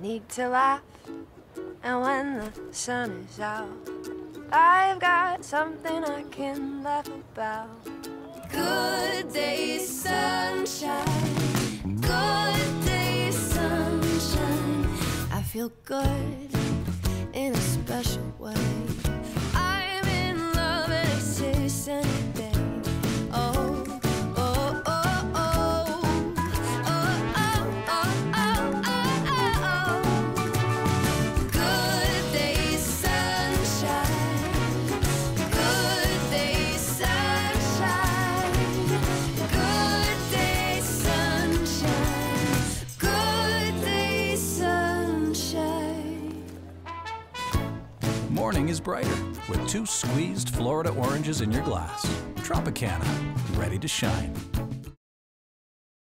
need to laugh. And when the sun is out, I've got something I can laugh about. Good day, sunshine. Good day, sunshine. I feel good Morning is brighter with two squeezed Florida oranges in your glass. Tropicana, ready to shine.